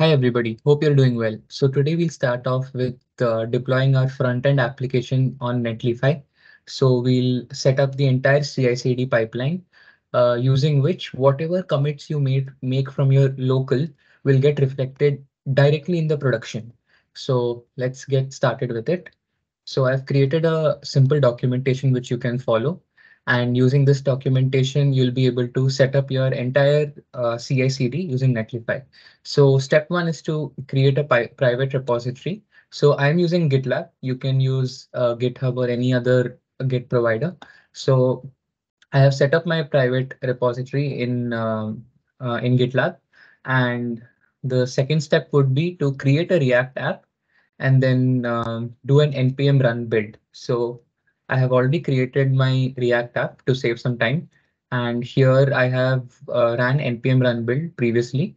Hi everybody, hope you're doing well. So today we'll start off with uh, deploying our front-end application on Netlify. So we'll set up the entire CI/CD pipeline uh, using which whatever commits you made make from your local will get reflected directly in the production. So let's get started with it. So I've created a simple documentation which you can follow. And using this documentation, you'll be able to set up your entire uh, CI/CD using Netlify. So step one is to create a private repository. So I'm using GitLab. You can use uh, GitHub or any other Git provider. So I have set up my private repository in um, uh, in GitLab. And the second step would be to create a React app and then um, do an npm run build. So I have already created my React app to save some time. And here I have uh, ran npm run build previously.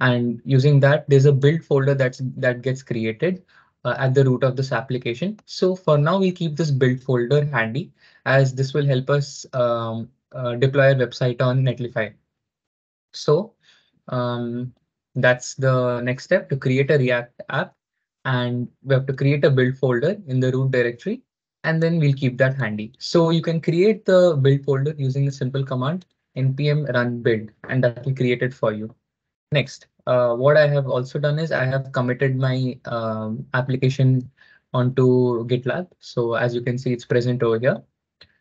And using that, there's a build folder that's that gets created uh, at the root of this application. So for now, we keep this build folder handy as this will help us um, uh, deploy our website on Netlify. So um, that's the next step to create a React app. And we have to create a build folder in the root directory and then we'll keep that handy. So you can create the build folder using a simple command npm run build, and that will create it for you. Next, uh, what I have also done is I have committed my um, application onto GitLab. So as you can see, it's present over here.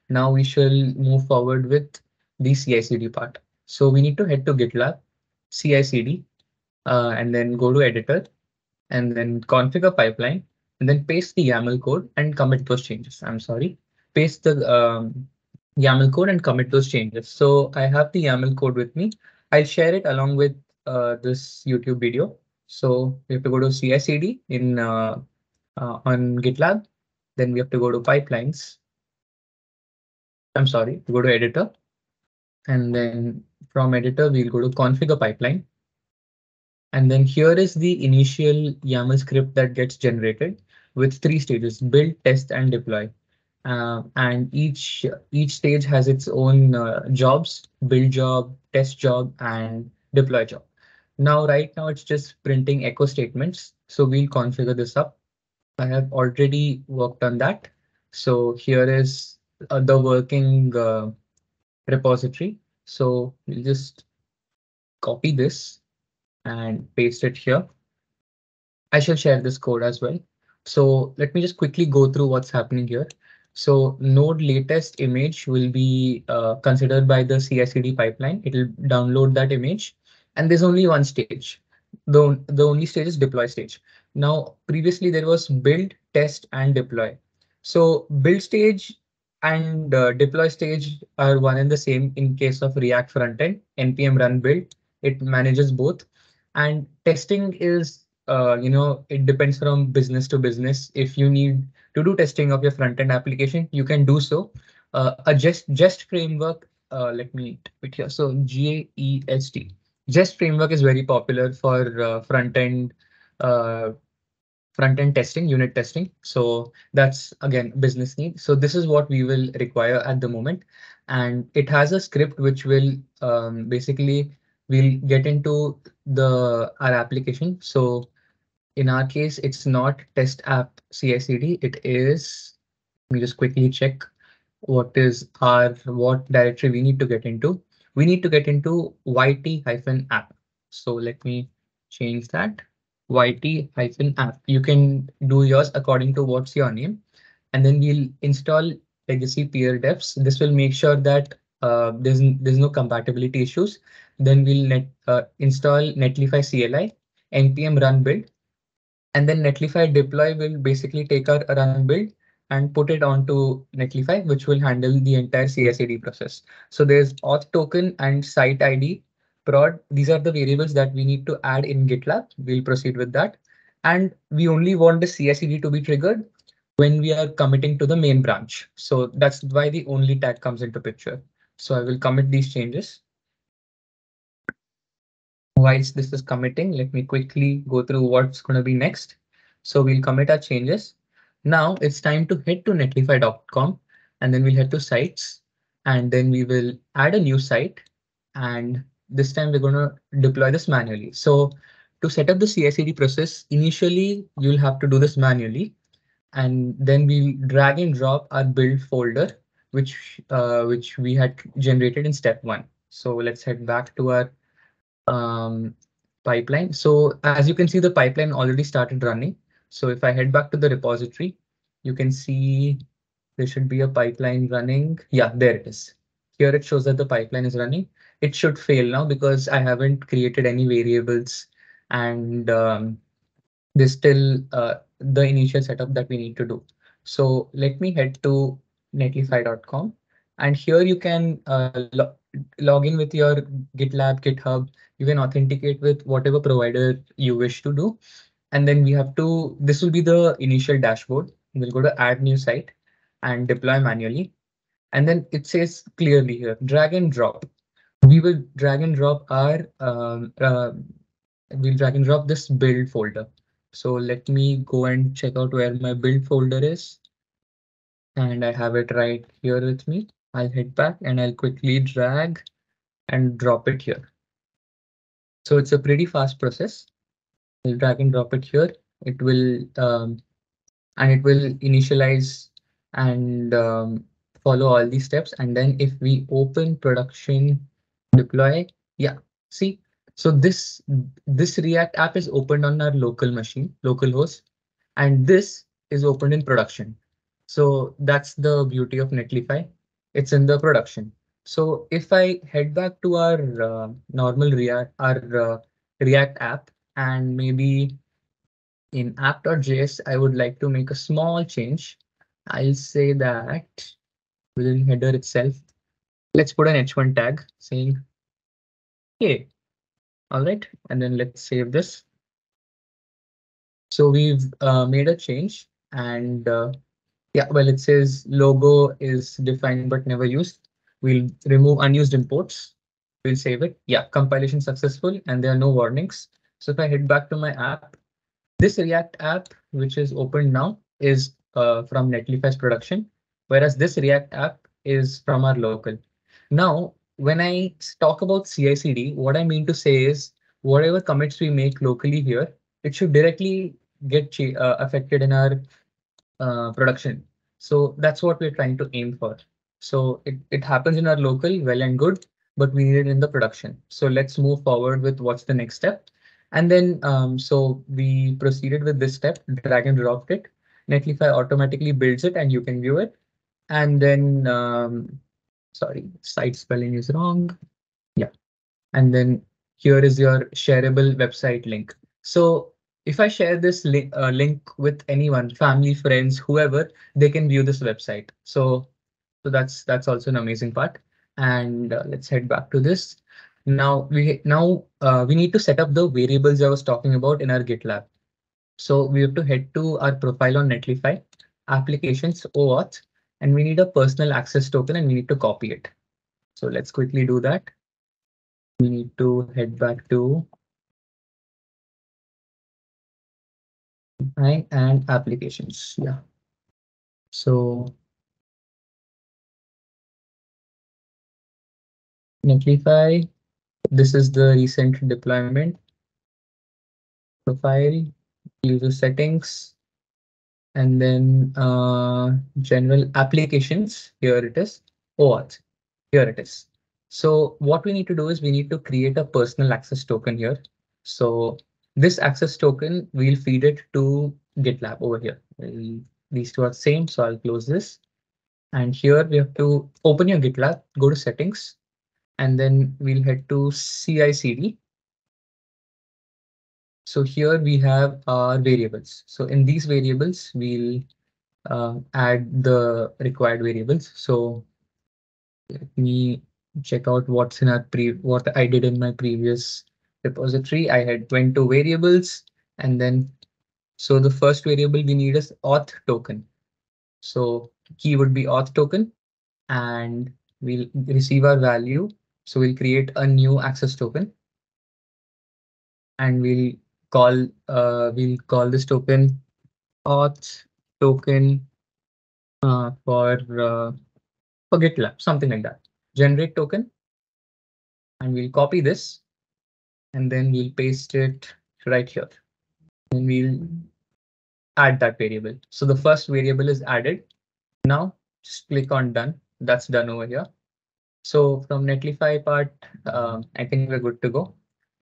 Now we shall move forward with the CI/CD part. So we need to head to GitLab, CI/CD, uh, and then go to editor, and then configure pipeline, and then paste the YAML code and commit those changes. I'm sorry, paste the um, YAML code and commit those changes. So I have the YAML code with me. I'll share it along with uh, this YouTube video. So we have to go to CI/CD in uh, uh, on GitLab. Then we have to go to pipelines. I'm sorry, go to editor. And then from editor, we'll go to configure pipeline. And then here is the initial YAML script that gets generated with three stages, build, test, and deploy. Uh, and each each stage has its own uh, jobs, build job, test job, and deploy job. Now, right now, it's just printing echo statements. So we'll configure this up. I have already worked on that. So here is uh, the working uh, repository. So we'll just copy this and paste it here. I shall share this code as well. So let me just quickly go through what's happening here. So node latest image will be uh, considered by the CI/CD pipeline. It will download that image, and there's only one stage. The, the only stage is deploy stage. Now, previously there was build, test, and deploy. So build stage and uh, deploy stage are one and the same in case of React frontend, npm run build. It manages both. And testing is uh, you know, it depends from business to business. If you need to do testing of your front end application, you can do so. Uh, a Jest Jest framework. Uh, let me put here. So G A E S T. Jest framework is very popular for uh, front end uh, front end testing, unit testing. So that's again business need. So this is what we will require at the moment, and it has a script which will um, basically we'll get into the our application. So in our case, it's not test app CI/CD. It is. Let me just quickly check what is our what directory we need to get into. We need to get into yt-app. So let me change that yt-app. You can do yours according to what's your name, and then we'll install legacy peer deps. This will make sure that uh, there's there's no compatibility issues. Then we'll net uh, install Netlify CLI, npm run build, and then Netlify deploy will basically take our run build and put it onto Netlify, which will handle the entire CI/CD process. So there's auth token and site ID prod. These are the variables that we need to add in GitLab. We'll proceed with that. And we only want the CI/CD to be triggered when we are committing to the main branch. So that's why the only tag comes into picture. So I will commit these changes whilst this is committing, let me quickly go through what's going to be next. So we'll commit our changes. Now it's time to head to netlify.com and then we'll head to sites and then we will add a new site. And this time we're going to deploy this manually. So to set up the CI/CD process, initially you'll have to do this manually, and then we'll drag and drop our build folder, which uh, which we had generated in step one. So let's head back to our um, pipeline. So as you can see, the pipeline already started running. So if I head back to the repository, you can see there should be a pipeline running. Yeah, there it is. Here it shows that the pipeline is running. It should fail now because I haven't created any variables and um, there's still uh, the initial setup that we need to do. So let me head to netlify.com and here you can uh, log in with your GitLab, GitHub. You can authenticate with whatever provider you wish to do. And then we have to, this will be the initial dashboard. We'll go to add new site and deploy manually. And then it says clearly here, drag and drop. We will drag and drop our, um, uh, we'll drag and drop this build folder. So let me go and check out where my build folder is. And I have it right here with me. I'll head back and I'll quickly drag and drop it here. So it's a pretty fast process. I'll drag and drop it here. It will um, and it will initialize and um, follow all these steps. And then if we open production deploy, yeah, see, so this this React app is opened on our local machine, local host, and this is opened in production. So that's the beauty of Netlify. It's in the production. So if I head back to our uh, normal React, our uh, React app, and maybe in app.js, I would like to make a small change. I'll say that within header itself, let's put an h1 tag saying, hey, all right, and then let's save this. So we've uh, made a change and uh, yeah, well, it says logo is defined but never used. We'll remove unused imports. We'll save it. Yeah, compilation successful and there are no warnings. So if I head back to my app, this React app, which is open now, is uh, from Netlify's production, whereas this React app is from our local. Now, when I talk about CI/CD, what I mean to say is whatever commits we make locally here, it should directly get uh, affected in our uh, production. So that's what we're trying to aim for. So it, it happens in our local, well and good, but we need it in the production. So let's move forward with what's the next step. And then, um, so we proceeded with this step, drag and drop it. Netlify automatically builds it and you can view it. And then, um, sorry, site spelling is wrong. Yeah. And then here is your shareable website link. So if I share this li uh, link with anyone, family, friends, whoever, they can view this website. So, so that's that's also an amazing part. And uh, let's head back to this. Now we now uh, we need to set up the variables I was talking about in our GitLab. So we have to head to our profile on Netlify, applications, OAuth, and we need a personal access token and we need to copy it. So let's quickly do that. We need to head back to and applications. Yeah. So Netlify, this is the recent deployment profile, user settings, and then uh, general applications. Here it is. OAuth. Here it is. So what we need to do is we need to create a personal access token here. So this access token, we'll feed it to GitLab over here. These two are same, so I'll close this. And here we have to open your GitLab, go to settings, and then we'll head to CI/CD. So here we have our variables. So in these variables, we'll uh, add the required variables. So let me check out what's in our pre what I did in my previous repository, I had went to variables and then so the first variable we need is auth token. So key would be auth token and we'll receive our value. So we'll create a new access token and we'll call uh, we'll call this token auth token uh, for uh, for GitLab, something like that. Generate token and we'll copy this and then we'll paste it right here. And we'll add that variable. So the first variable is added. Now just click on done. That's done over here. So from Netlify part, um, I think we're good to go.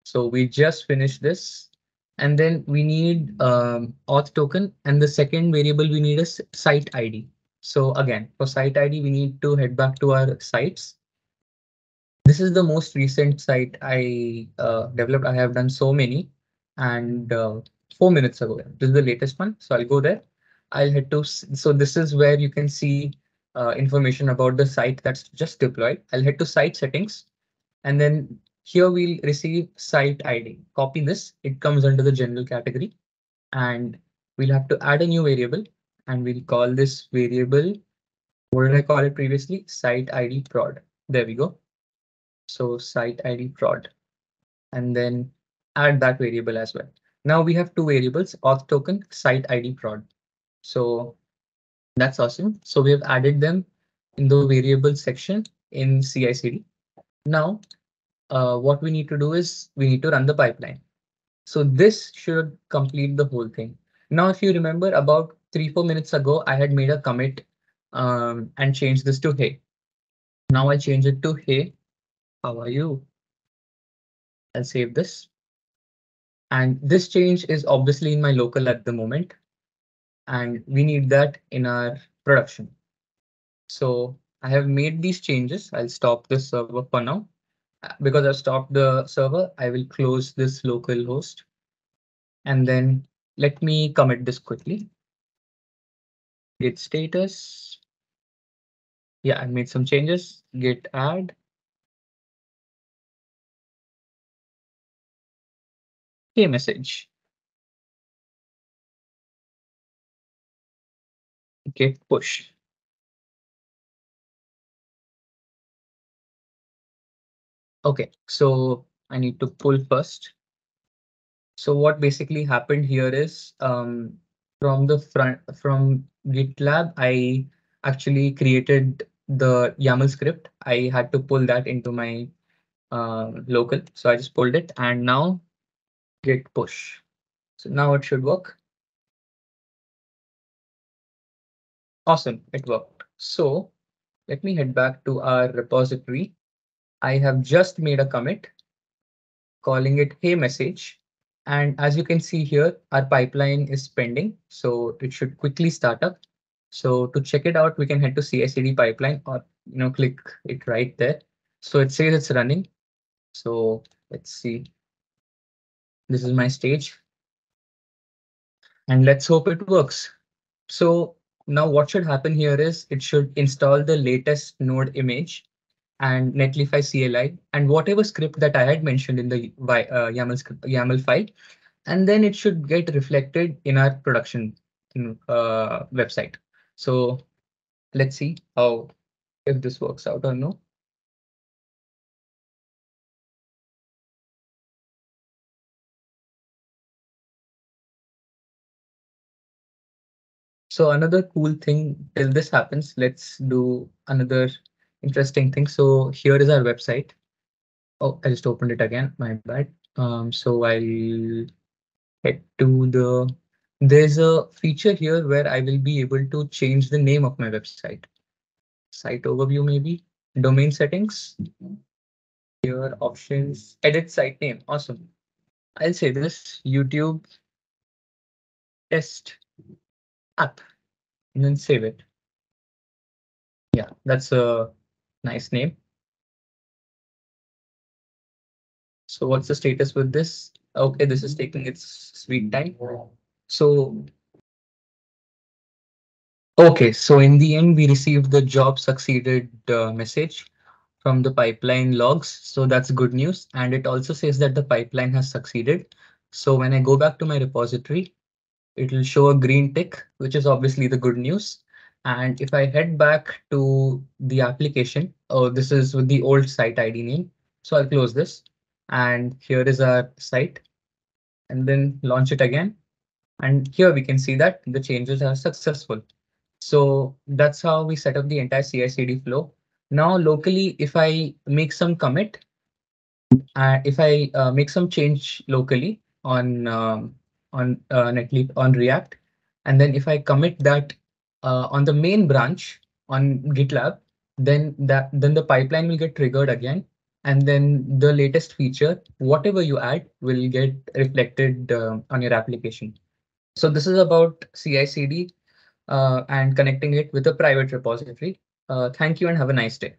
So we just finished this. And then we need um, auth token. And the second variable we need is site ID. So again, for site ID, we need to head back to our sites. This is the most recent site I uh, developed. I have done so many and uh, four minutes ago. This is the latest one. So I'll go there. I'll head to, so this is where you can see uh, information about the site that's just deployed. I'll head to site settings and then here we'll receive site ID. Copy this. It comes under the general category and we'll have to add a new variable and we'll call this variable. What did I call it previously? Site ID prod. There we go. So site ID prod and then add that variable as well. Now we have two variables, auth token, site ID prod. So that's awesome. So we have added them in the variable section in CI/CD. Now, uh, what we need to do is we need to run the pipeline. So this should complete the whole thing. Now, if you remember about three, four minutes ago, I had made a commit um, and changed this to hey. Now I change it to hey, how are you? I'll save this. And this change is obviously in my local at the moment. And we need that in our production. So I have made these changes. I'll stop this server for now. Because I've stopped the server, I will close this local host. And then let me commit this quickly. Git status. Yeah, I made some changes. Git add. Hey message. Okay, push. Okay, so I need to pull first. So what basically happened here is um, from the front from GitLab, I actually created the YAML script. I had to pull that into my uh, local. So I just pulled it and now git push. So now it should work. Awesome, it worked. So let me head back to our repository. I have just made a commit calling it hey message. And as you can see here, our pipeline is pending, so it should quickly start up. So to check it out, we can head to CI/CD pipeline or you know click it right there. So it says it's running. So let's see. This is my stage. And let's hope it works. So now what should happen here is it should install the latest node image and Netlify CLI and whatever script that I had mentioned in the uh, YAML, script, YAML file. And then it should get reflected in our production uh, website. So let's see how if this works out or no. So another cool thing till this happens, let's do another interesting thing. So here is our website. Oh, I just opened it again. My bad. Um, so I'll head to the. There's a feature here where I will be able to change the name of my website. Site overview, maybe domain settings. Here options, edit site name. Awesome. I'll say this YouTube test app and then save it. Yeah, that's a nice name. So what's the status with this? Okay, this is taking its sweet time. So Okay, so in the end, we received the job succeeded uh, message from the pipeline logs. So that's good news. And it also says that the pipeline has succeeded. So when I go back to my repository, it will show a green tick, which is obviously the good news. And if I head back to the application, oh, this is with the old site ID name. So I'll close this. And here is our site. And then launch it again. And here we can see that the changes are successful. So that's how we set up the entire CI/CD flow. Now locally, if I make some commit, uh, if I uh, make some change locally, on um, on uh, Netleaf on React, and then if I commit that uh, on the main branch on GitLab, then that then the pipeline will get triggered again, and then the latest feature, whatever you add, will get reflected uh, on your application. So this is about CI/CD uh, and connecting it with a private repository. Uh, thank you and have a nice day.